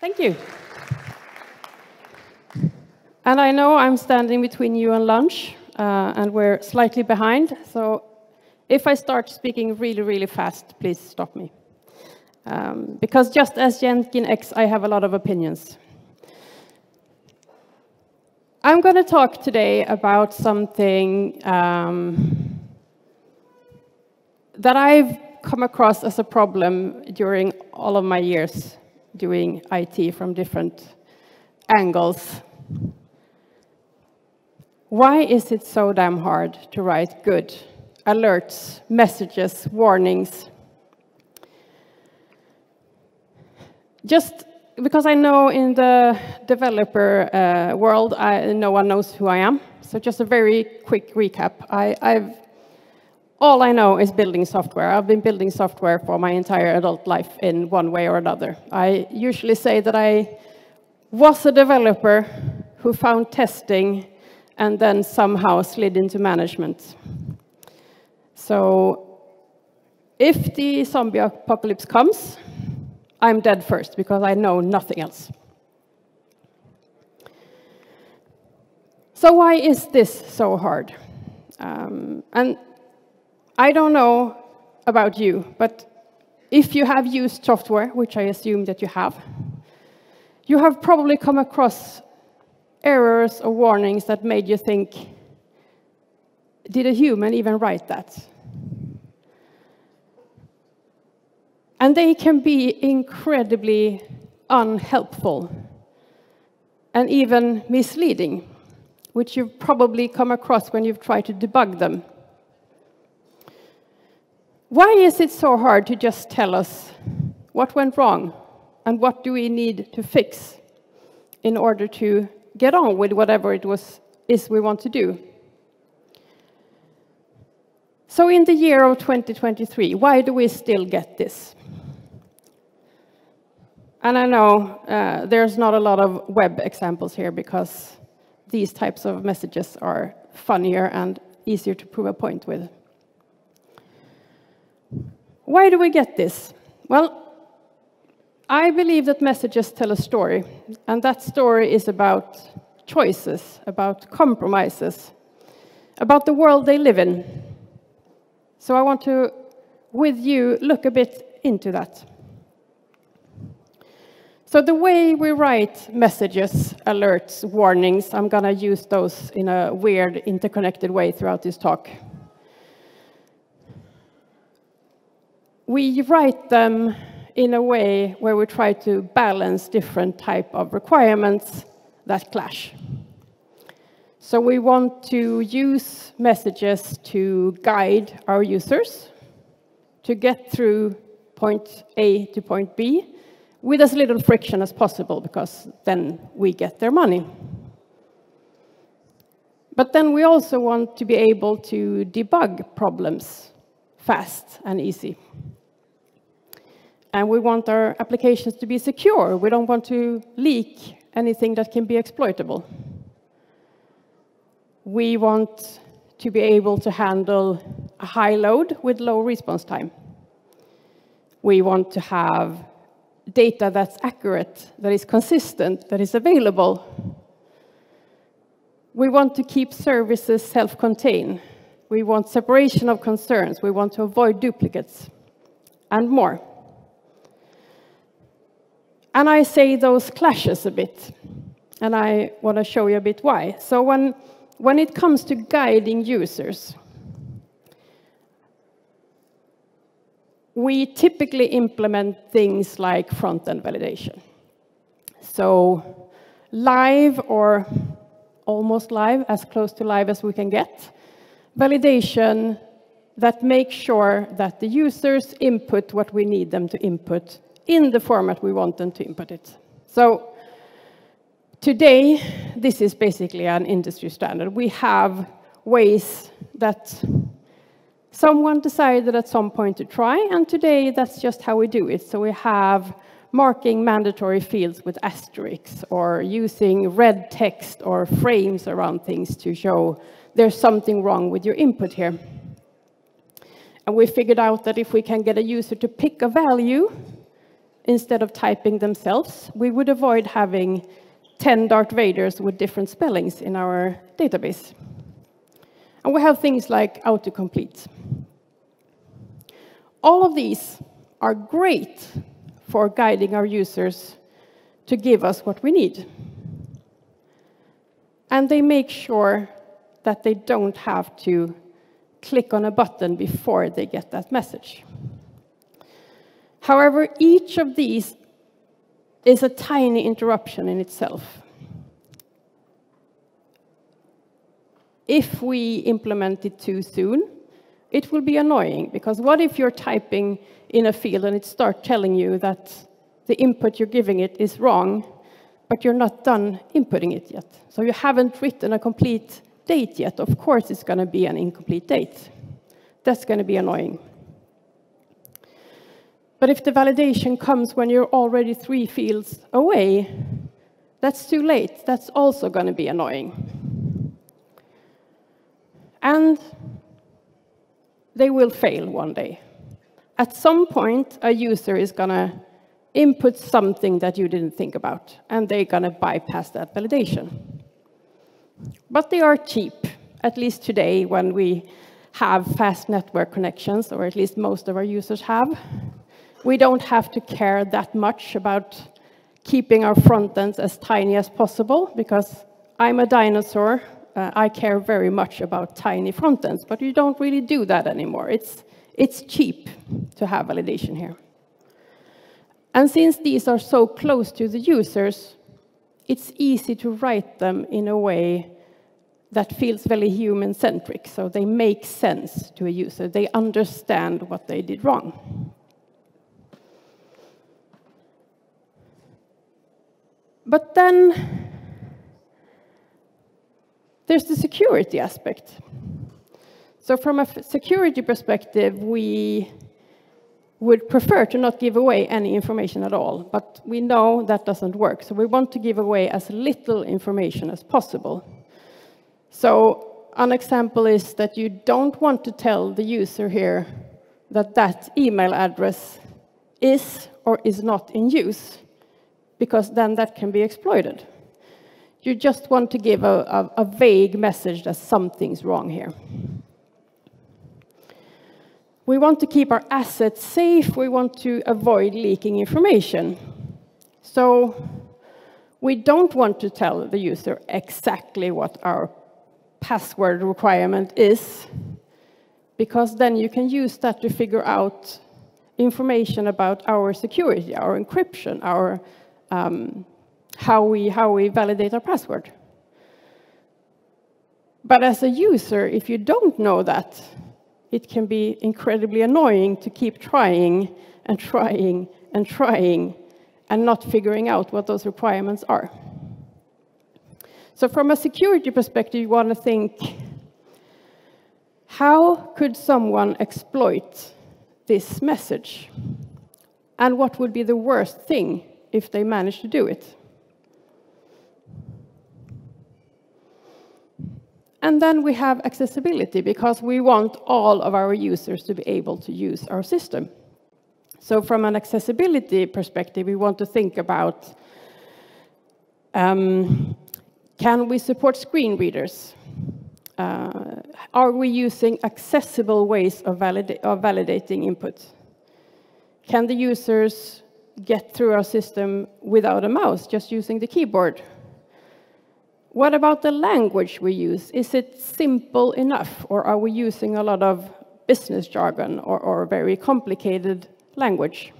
Thank you. And I know I'm standing between you and lunch, uh, and we're slightly behind. So if I start speaking really, really fast, please stop me. Um, because just as Jenkins X, I have a lot of opinions. I'm going to talk today about something um, that I've come across as a problem during all of my years doing IT from different angles. Why is it so damn hard to write good alerts, messages, warnings? Just because I know in the developer uh, world, I, no one knows who I am. So just a very quick recap. I, I've all I know is building software. I've been building software for my entire adult life in one way or another. I usually say that I was a developer who found testing and then somehow slid into management. So if the zombie apocalypse comes, I'm dead first because I know nothing else. So why is this so hard? Um, and I don't know about you, but if you have used software, which I assume that you have, you have probably come across errors or warnings that made you think, did a human even write that? And they can be incredibly unhelpful and even misleading, which you've probably come across when you've tried to debug them. Why is it so hard to just tell us what went wrong and what do we need to fix in order to get on with whatever it was is we want to do? So in the year of 2023, why do we still get this? And I know uh, there's not a lot of web examples here because these types of messages are funnier and easier to prove a point with. Why do we get this? Well, I believe that messages tell a story, and that story is about choices, about compromises, about the world they live in. So I want to, with you, look a bit into that. So the way we write messages, alerts, warnings, I'm going to use those in a weird, interconnected way throughout this talk. We write them in a way where we try to balance different type of requirements that clash. So we want to use messages to guide our users to get through point A to point B with as little friction as possible, because then we get their money. But then we also want to be able to debug problems fast and easy. And we want our applications to be secure. We don't want to leak anything that can be exploitable. We want to be able to handle a high load with low response time. We want to have data that's accurate, that is consistent, that is available. We want to keep services self-contained. We want separation of concerns. We want to avoid duplicates and more. And I say those clashes a bit, and I want to show you a bit why. So when, when it comes to guiding users, we typically implement things like front-end validation. So live or almost live, as close to live as we can get, validation that makes sure that the users input what we need them to input in the format we want them to input it. So today, this is basically an industry standard. We have ways that someone decided at some point to try, and today that's just how we do it. So we have marking mandatory fields with asterisks, or using red text or frames around things to show there's something wrong with your input here. And we figured out that if we can get a user to pick a value instead of typing themselves, we would avoid having 10 Darth Vaders with different spellings in our database. And we have things like autocomplete. All of these are great for guiding our users to give us what we need. And they make sure that they don't have to click on a button before they get that message. However, each of these is a tiny interruption in itself. If we implement it too soon, it will be annoying, because what if you're typing in a field and it starts telling you that the input you're giving it is wrong, but you're not done inputting it yet? So you haven't written a complete date yet. Of course, it's going to be an incomplete date. That's going to be annoying. But if the validation comes when you're already three fields away, that's too late. That's also going to be annoying. And they will fail one day. At some point, a user is going to input something that you didn't think about, and they're going to bypass that validation. But they are cheap, at least today when we have fast network connections, or at least most of our users have. We don't have to care that much about keeping our front ends as tiny as possible, because I'm a dinosaur uh, I care very much about tiny front ends, but you don't really do that anymore. It's, it's cheap to have validation here. And since these are so close to the users, it's easy to write them in a way that feels very human-centric, so they make sense to a user. They understand what they did wrong. But then there's the security aspect. So from a security perspective, we would prefer to not give away any information at all, but we know that doesn't work. So we want to give away as little information as possible. So an example is that you don't want to tell the user here that that email address is or is not in use, because then that can be exploited. You just want to give a, a, a vague message that something's wrong here. We want to keep our assets safe. We want to avoid leaking information. So we don't want to tell the user exactly what our password requirement is, because then you can use that to figure out information about our security, our encryption, our um, how we, how we validate our password. But as a user, if you don't know that, it can be incredibly annoying to keep trying and trying and trying and not figuring out what those requirements are. So from a security perspective, you want to think, how could someone exploit this message? And what would be the worst thing if they manage to do it? And then we have accessibility because we want all of our users to be able to use our system. So from an accessibility perspective, we want to think about um, can we support screen readers? Uh, are we using accessible ways of, valida of validating input? Can the users get through our system without a mouse, just using the keyboard? What about the language we use? Is it simple enough, or are we using a lot of business jargon or, or very complicated language?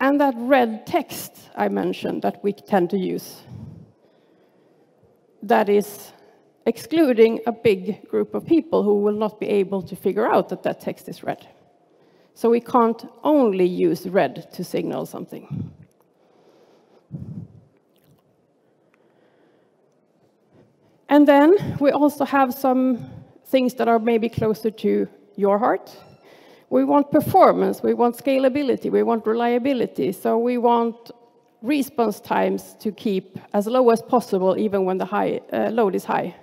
And that red text I mentioned that we tend to use, that is excluding a big group of people who will not be able to figure out that that text is red. So we can't only use red to signal something. And then we also have some things that are maybe closer to your heart. We want performance, we want scalability, we want reliability. So we want response times to keep as low as possible, even when the high, uh, load is high.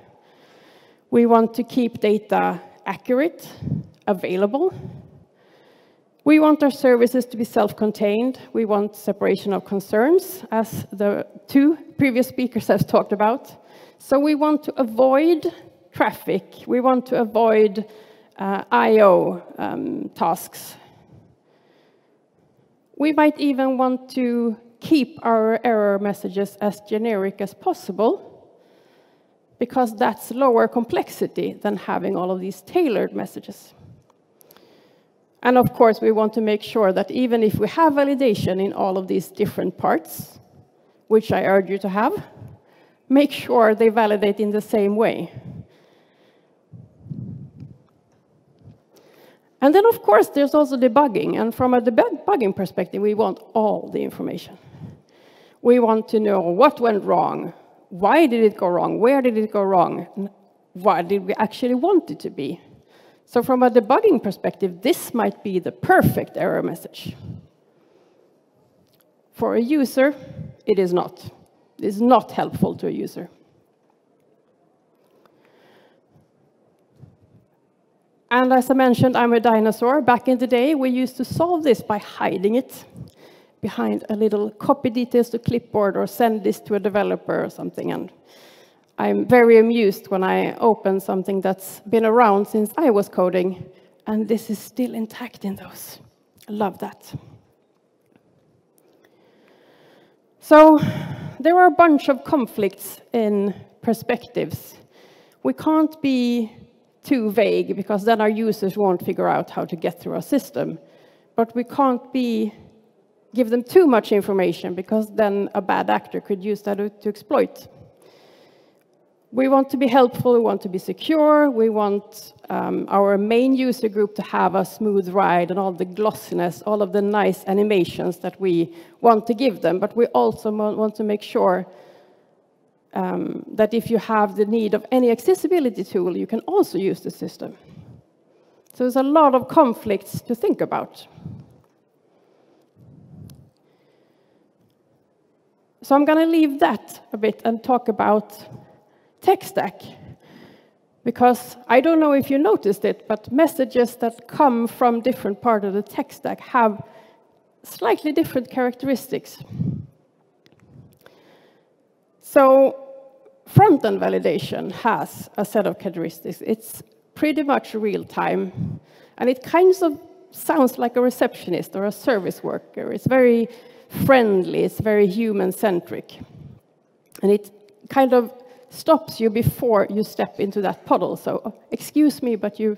We want to keep data accurate, available. We want our services to be self-contained. We want separation of concerns, as the two previous speakers have talked about. So we want to avoid traffic. We want to avoid uh, I.O. Um, tasks. We might even want to keep our error messages as generic as possible because that's lower complexity than having all of these tailored messages. And of course, we want to make sure that even if we have validation in all of these different parts, which I urge you to have, make sure they validate in the same way. And then, of course, there's also debugging. And from a debugging perspective, we want all the information. We want to know what went wrong, why did it go wrong, where did it go wrong, what did we actually want it to be. So from a debugging perspective, this might be the perfect error message. For a user, it is not. It is not helpful to a user. And as I mentioned, I'm a dinosaur. Back in the day, we used to solve this by hiding it behind a little copy details to clipboard or send this to a developer or something. And I'm very amused when I open something that's been around since I was coding, and this is still intact in those. I love that. So there are a bunch of conflicts in perspectives. We can't be too vague because then our users won't figure out how to get through our system. But we can't be give them too much information because then a bad actor could use that to exploit. We want to be helpful, we want to be secure, we want um, our main user group to have a smooth ride and all the glossiness, all of the nice animations that we want to give them, but we also want to make sure um, that if you have the need of any accessibility tool, you can also use the system. So there's a lot of conflicts to think about. So I'm going to leave that a bit and talk about tech stack. Because I don't know if you noticed it, but messages that come from different parts of the tech stack have slightly different characteristics. So front-end validation has a set of characteristics. It's pretty much real time, and it kind of sounds like a receptionist or a service worker. It's very friendly, it's very human-centric. And it kind of stops you before you step into that puddle. So uh, excuse me, but you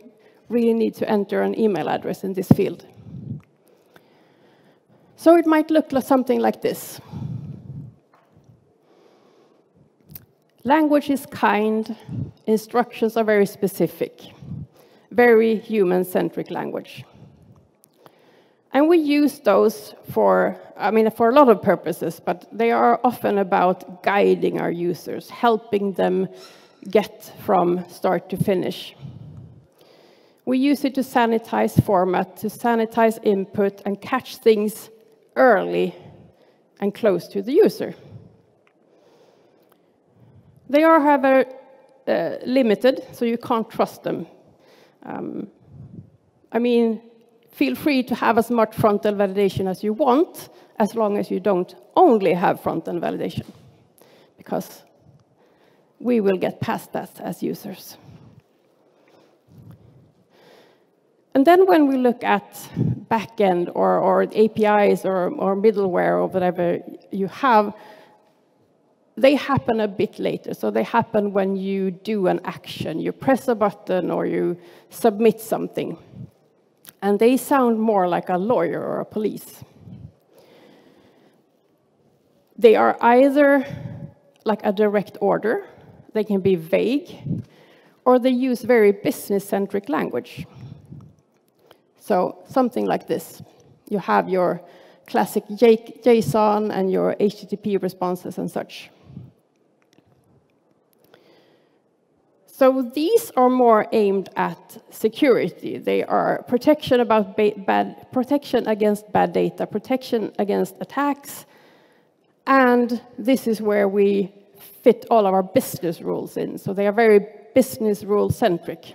really need to enter an email address in this field. So it might look like something like this. Language is kind, instructions are very specific, very human-centric language. And we use those for, I mean, for a lot of purposes, but they are often about guiding our users, helping them get from start to finish. We use it to sanitize format, to sanitize input, and catch things early and close to the user. They are, however, uh, limited, so you can't trust them. Um, I mean, feel free to have as much front-end validation as you want, as long as you don't only have front-end validation, because we will get past that as users. And then when we look at backend or, or APIs or, or middleware or whatever you have, they happen a bit later. So they happen when you do an action. You press a button or you submit something and they sound more like a lawyer or a police. They are either like a direct order, they can be vague, or they use very business-centric language. So something like this. You have your classic JSON and your HTTP responses and such. So these are more aimed at security. They are protection about bad protection against bad data, protection against attacks, and this is where we fit all of our business rules in. So they are very business rule centric.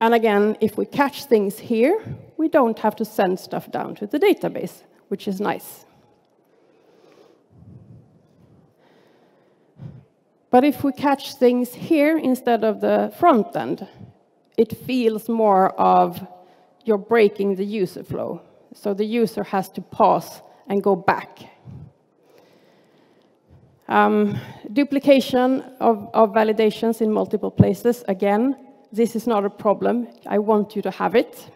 And again, if we catch things here, we don't have to send stuff down to the database, which is nice. But if we catch things here instead of the front end, it feels more of you're breaking the user flow. So the user has to pause and go back. Um, duplication of, of validations in multiple places, again, this is not a problem. I want you to have it.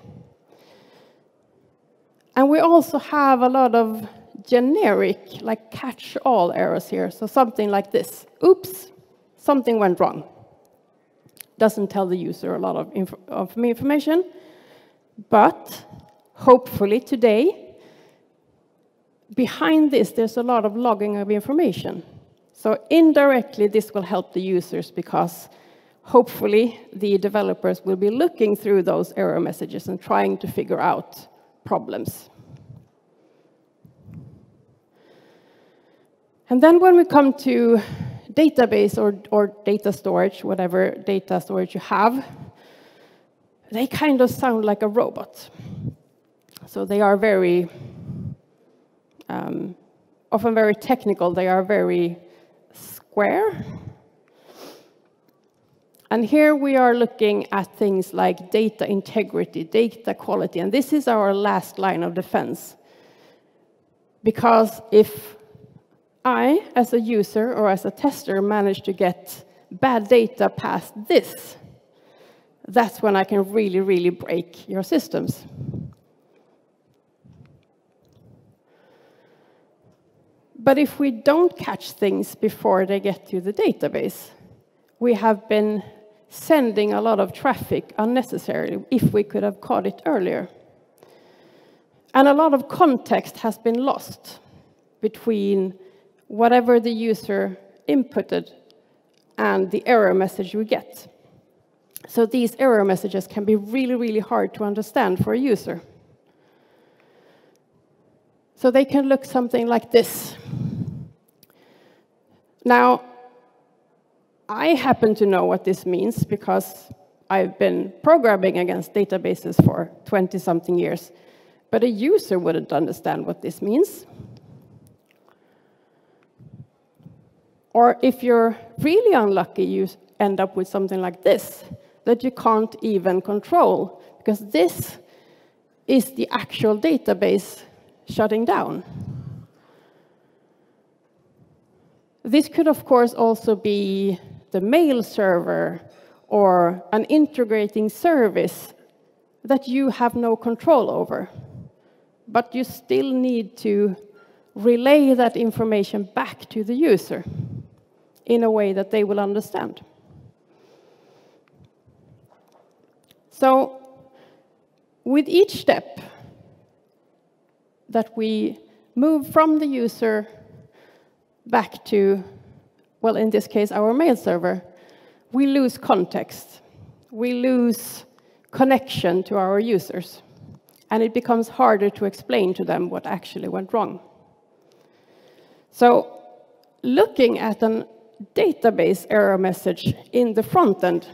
And we also have a lot of generic, like catch-all errors here. So something like this. Oops, something went wrong. Doesn't tell the user a lot of, inf of information. But hopefully today, behind this, there's a lot of logging of information. So indirectly, this will help the users because hopefully the developers will be looking through those error messages and trying to figure out problems. And then when we come to database or, or data storage, whatever data storage you have, they kind of sound like a robot. So they are very, um, often very technical. They are very square. And here we are looking at things like data integrity, data quality, and this is our last line of defense. Because if I, as a user or as a tester, manage to get bad data past this, that's when I can really, really break your systems. But if we don't catch things before they get to the database, we have been sending a lot of traffic unnecessarily if we could have caught it earlier. And a lot of context has been lost between whatever the user inputted and the error message we get. So these error messages can be really, really hard to understand for a user. So they can look something like this. Now, I happen to know what this means because I've been programming against databases for 20-something years, but a user wouldn't understand what this means. Or if you're really unlucky, you end up with something like this that you can't even control, because this is the actual database shutting down. This could, of course, also be the mail server or an integrating service that you have no control over. But you still need to relay that information back to the user in a way that they will understand. So with each step that we move from the user back to, well, in this case, our mail server, we lose context. We lose connection to our users. And it becomes harder to explain to them what actually went wrong. So looking at an database error message in the front end,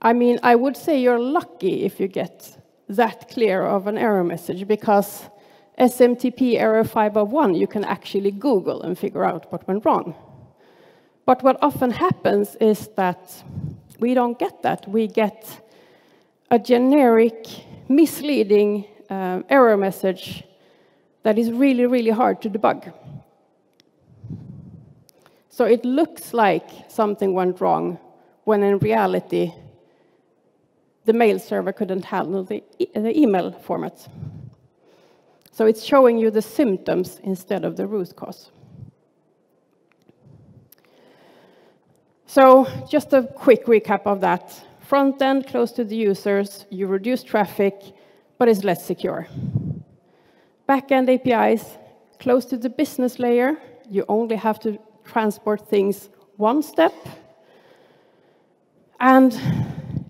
I mean, I would say you're lucky if you get that clear of an error message because SMTP error 501 you can actually Google and figure out what went wrong. But what often happens is that we don't get that. We get a generic, misleading uh, error message that is really, really hard to debug. So it looks like something went wrong, when in reality, the mail server couldn't handle the, e the email format. So it's showing you the symptoms instead of the root cause. So just a quick recap of that. Front end, close to the users, you reduce traffic, but it's less secure. Back-end APIs, close to the business layer, you only have to transport things one step. And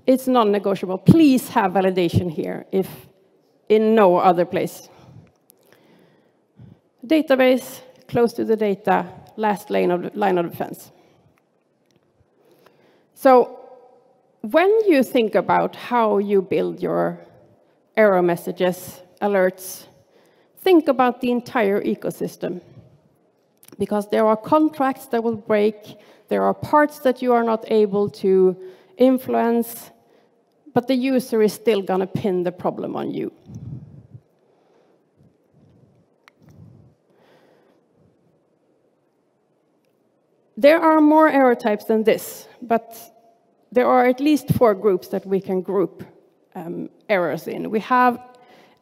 it's non-negotiable. Please have validation here, if in no other place. Database, close to the data, last line of, line of defense. So when you think about how you build your error messages, alerts, think about the entire ecosystem. Because there are contracts that will break, there are parts that you are not able to influence, but the user is still going to pin the problem on you. There are more error types than this, but there are at least four groups that we can group um, errors in. We have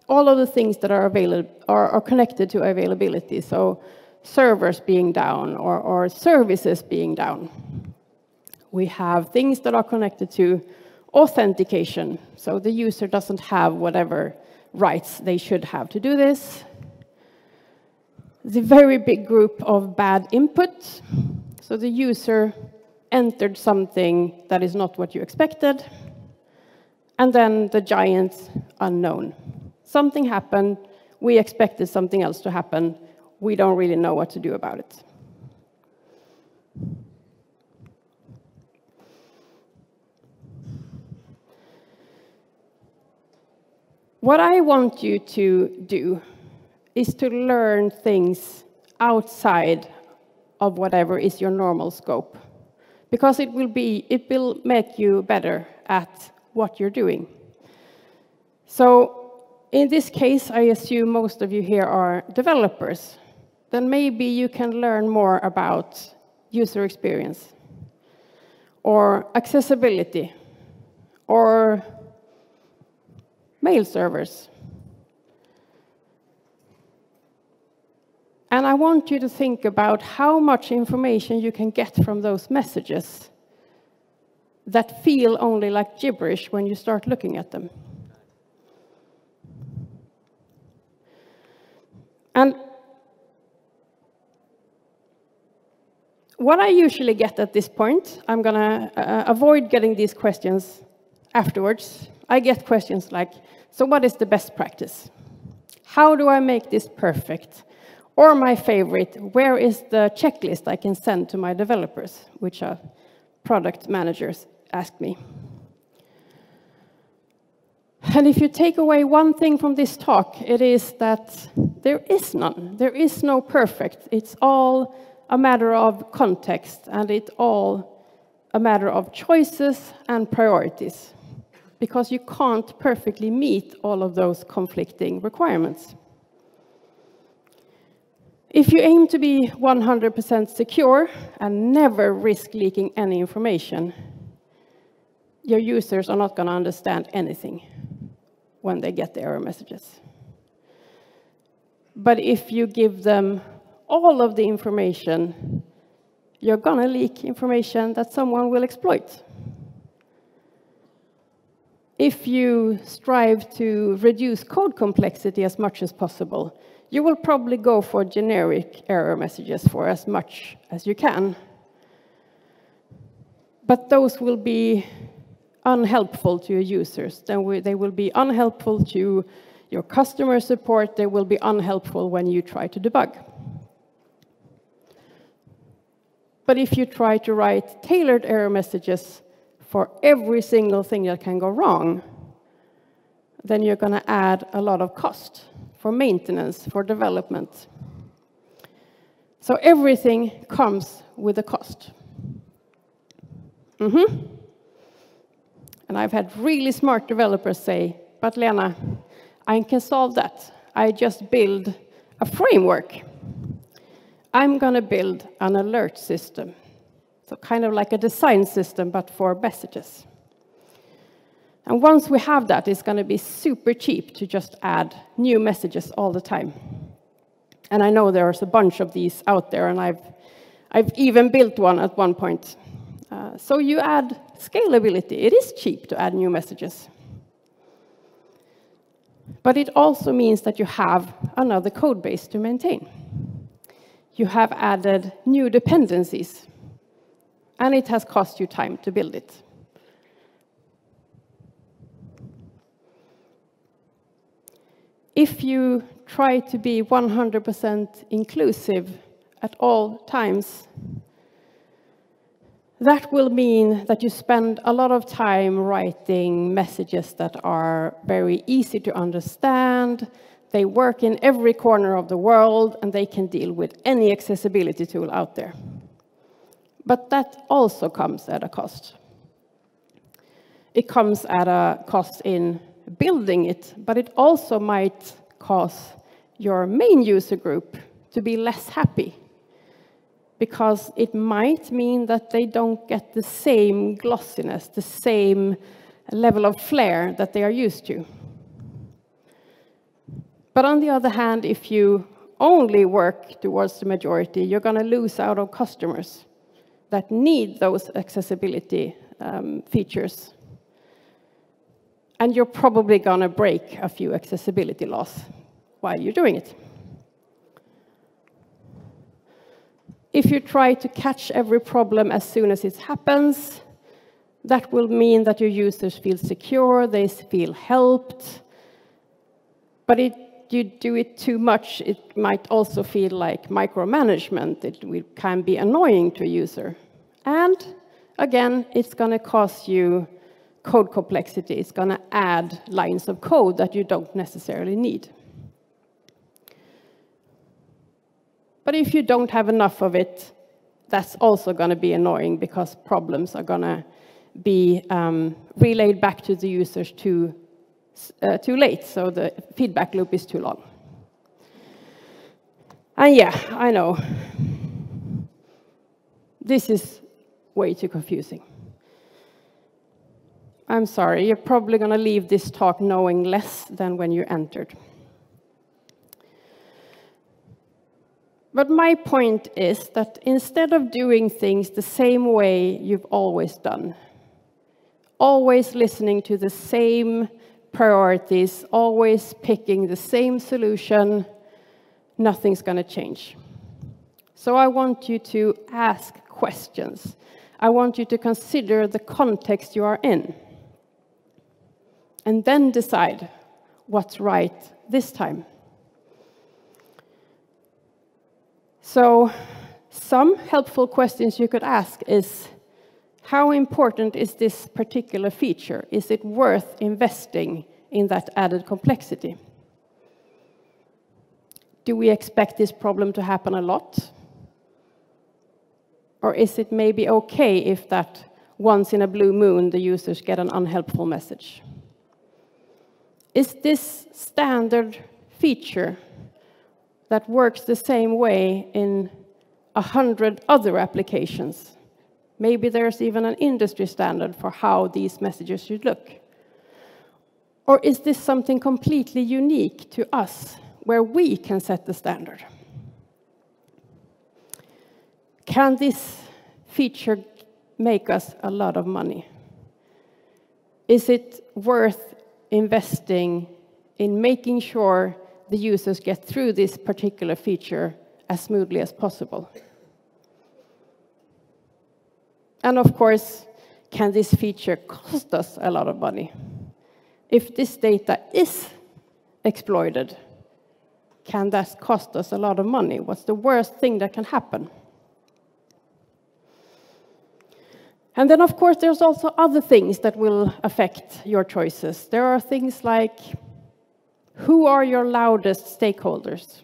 all of the things that are available are, are connected to availability. So servers being down or, or services being down. We have things that are connected to authentication. So the user doesn't have whatever rights they should have to do this. The very big group of bad input. So the user entered something that is not what you expected. And then the giant unknown. Something happened, we expected something else to happen, we don't really know what to do about it. What I want you to do is to learn things outside of whatever is your normal scope. Because it will, be, it will make you better at what you're doing. So in this case, I assume most of you here are developers then maybe you can learn more about user experience or accessibility or mail servers. And I want you to think about how much information you can get from those messages that feel only like gibberish when you start looking at them. And what I usually get at this point, I'm going to uh, avoid getting these questions afterwards. I get questions like, so what is the best practice? How do I make this perfect? Or my favorite, where is the checklist I can send to my developers, which are product managers ask me. And if you take away one thing from this talk, it is that there is none. There is no perfect. It's all a matter of context, and it's all a matter of choices and priorities, because you can't perfectly meet all of those conflicting requirements. If you aim to be 100% secure and never risk leaking any information, your users are not going to understand anything when they get the error messages. But if you give them all of the information, you're going to leak information that someone will exploit. If you strive to reduce code complexity as much as possible, you will probably go for generic error messages for as much as you can. But those will be unhelpful to your users. Then they will be unhelpful to your customer support. They will be unhelpful when you try to debug. But if you try to write tailored error messages for every single thing that can go wrong, then you're going to add a lot of cost for maintenance, for development. So everything comes with a cost. Mm -hmm. And I've had really smart developers say, but Lena, I can solve that. I just build a framework. I'm going to build an alert system. So kind of like a design system, but for messages. And once we have that, it's going to be super cheap to just add new messages all the time. And I know there's a bunch of these out there, and I've, I've even built one at one point. Uh, so you add scalability. It is cheap to add new messages. But it also means that you have another code base to maintain you have added new dependencies, and it has cost you time to build it. If you try to be 100% inclusive at all times, That will mean that you spend a lot of time writing messages that are very easy to understand, they work in every corner of the world, and they can deal with any accessibility tool out there. But that also comes at a cost. It comes at a cost in building it, but it also might cause your main user group to be less happy because it might mean that they don't get the same glossiness, the same level of flair that they are used to. But on the other hand, if you only work towards the majority, you're going to lose out on customers that need those accessibility um, features. And you're probably going to break a few accessibility laws while you're doing it. If you try to catch every problem as soon as it happens, that will mean that your users feel secure, they feel helped. But if you do it too much, it might also feel like micromanagement. It can be annoying to a user. And again, it's going to cost you code complexity. It's going to add lines of code that you don't necessarily need. But if you don't have enough of it, that's also going to be annoying because problems are going to be um, relayed back to the users too, uh, too late, so the feedback loop is too long. And yeah, I know. This is way too confusing. I'm sorry, you're probably going to leave this talk knowing less than when you entered. But my point is that instead of doing things the same way you've always done, always listening to the same priorities, always picking the same solution, nothing's going to change. So I want you to ask questions. I want you to consider the context you are in. And then decide what's right this time. So some helpful questions you could ask is, how important is this particular feature? Is it worth investing in that added complexity? Do we expect this problem to happen a lot? Or is it maybe okay if that once in a blue moon the users get an unhelpful message? Is this standard feature that works the same way in a hundred other applications. Maybe there's even an industry standard for how these messages should look. Or is this something completely unique to us, where we can set the standard? Can this feature make us a lot of money? Is it worth investing in making sure the users get through this particular feature as smoothly as possible. And of course, can this feature cost us a lot of money? If this data is exploited, can that cost us a lot of money? What's the worst thing that can happen? And then, of course, there's also other things that will affect your choices. There are things like who are your loudest stakeholders?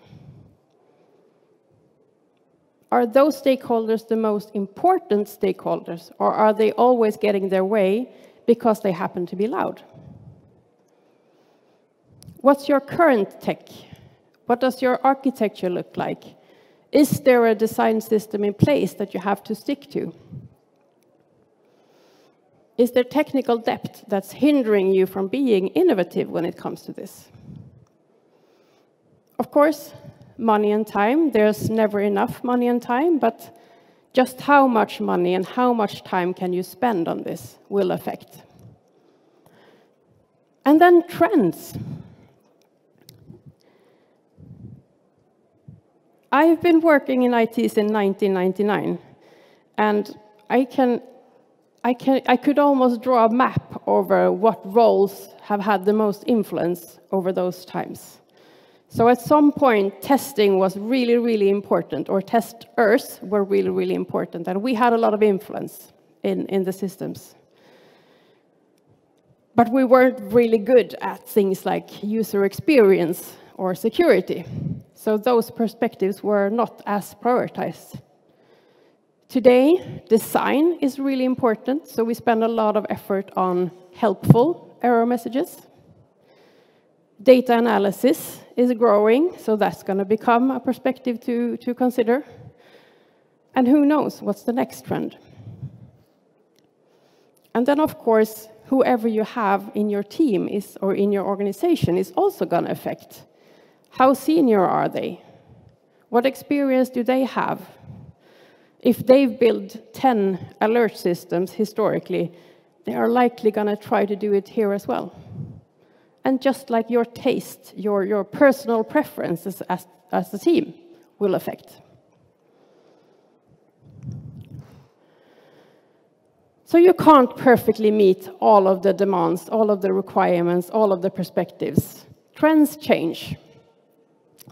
Are those stakeholders the most important stakeholders, or are they always getting their way because they happen to be loud? What's your current tech? What does your architecture look like? Is there a design system in place that you have to stick to? Is there technical depth that's hindering you from being innovative when it comes to this? Of course, money and time. There's never enough money and time, but just how much money and how much time can you spend on this will affect. And then trends. I've been working in IT since 1999, and I can, I can, I could almost draw a map over what roles have had the most influence over those times. So at some point, testing was really, really important, or testers were really, really important, and we had a lot of influence. in, in the systems. But we weren't really good at things like user experience or security. So those perspectives were not as prioritized. Today, design is really important, so we spend a lot of effort on helpful error messages. Data analysis is growing, so that's going to become a perspective to, to consider. And who knows what's the next trend? And then, of course, whoever you have in your team is, or in your organization is also going to affect. How senior are they? What experience do they have? If they've built 10 alert systems historically, they are likely going to try to do it here as well. And just like your taste, your, your personal preferences as, as a team will affect. So you can't perfectly meet all of the demands, all of the requirements, all of the perspectives. Trends change.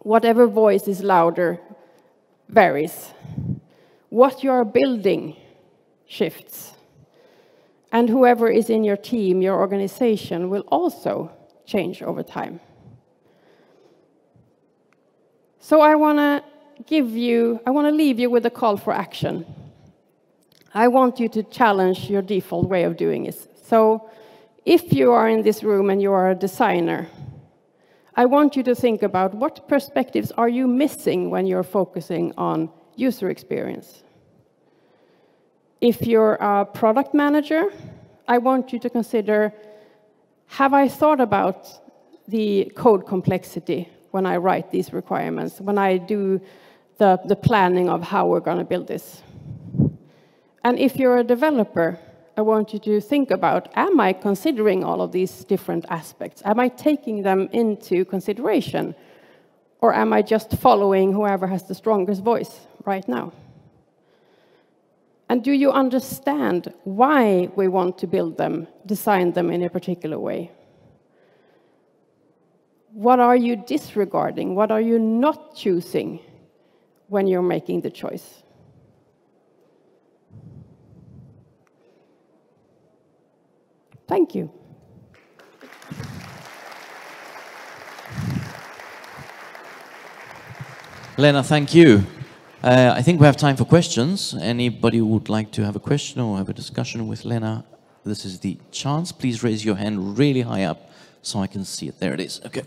Whatever voice is louder varies. What you are building shifts. And whoever is in your team, your organization, will also change over time. So I want to give you, I want to leave you with a call for action. I want you to challenge your default way of doing it. So if you are in this room and you are a designer, I want you to think about what perspectives are you missing when you're focusing on user experience. If you're a product manager, I want you to consider, have I thought about the code complexity when I write these requirements, when I do the, the planning of how we're going to build this? And if you're a developer, I want you to think about, am I considering all of these different aspects? Am I taking them into consideration? Or am I just following whoever has the strongest voice right now? And do you understand why we want to build them, design them in a particular way? What are you disregarding? What are you not choosing when you're making the choice? Thank you. Lena, thank you. Uh, I think we have time for questions. Anybody would like to have a question or have a discussion with Lena, this is the chance. Please raise your hand really high up so I can see it. There it is. Okay.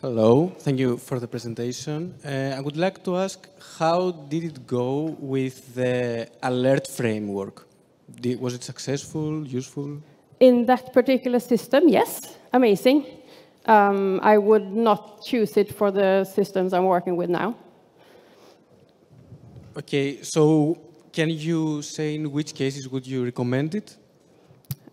Hello, thank you for the presentation. Uh, I would like to ask, how did it go with the alert framework? Did, was it successful, useful? In that particular system, yes, amazing. Um, I would not choose it for the systems I'm working with now. Okay, so can you say in which cases would you recommend it?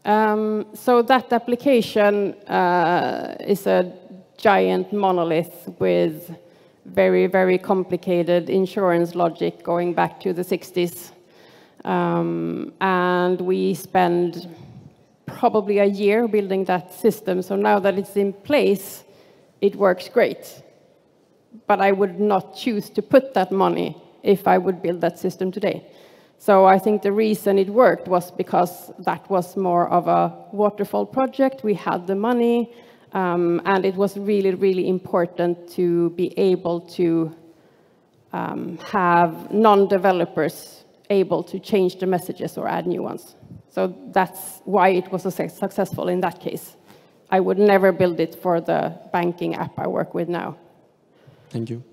Um, so that application uh, is a giant monolith with very, very complicated insurance logic going back to the 60s. Um, and we spend probably a year building that system. So now that it's in place, it works great. But I would not choose to put that money if I would build that system today. So I think the reason it worked was because that was more of a waterfall project. We had the money, um, and it was really, really important to be able to um, have non-developers able to change the messages or add new ones. So that's why it was successful in that case. I would never build it for the banking app I work with now. Thank you.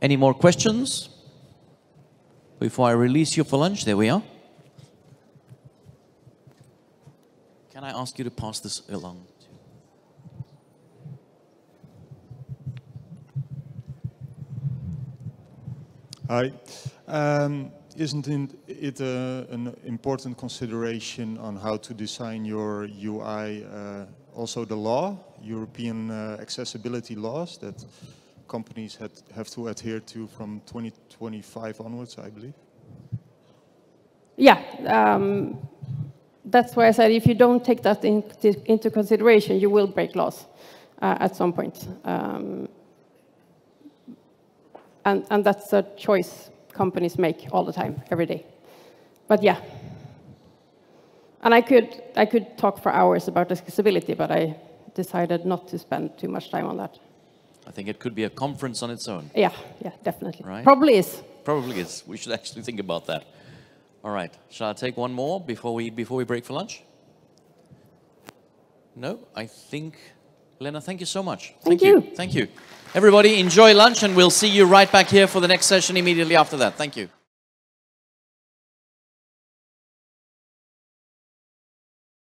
Any more questions? Before I release you for lunch, there we are. Can I ask you to pass this along? Hi. Um, isn't it uh, an important consideration on how to design your UI uh, also the law, European uh, accessibility laws that companies had, have to adhere to from 2025 onwards, I believe? Yeah, um, that's why I said if you don't take that into, into consideration, you will break laws uh, at some point. Um, and, and that's a choice companies make all the time, every day. But yeah. And I could, I could talk for hours about accessibility, but I decided not to spend too much time on that. I think it could be a conference on its own. Yeah, yeah, definitely. Right. Probably is. Probably is. We should actually think about that. All right. Shall I take one more before we before we break for lunch? No, I think Lena, thank you so much. Thank you. Thank you. Everybody enjoy lunch and we'll see you right back here for the next session immediately after that. Thank you.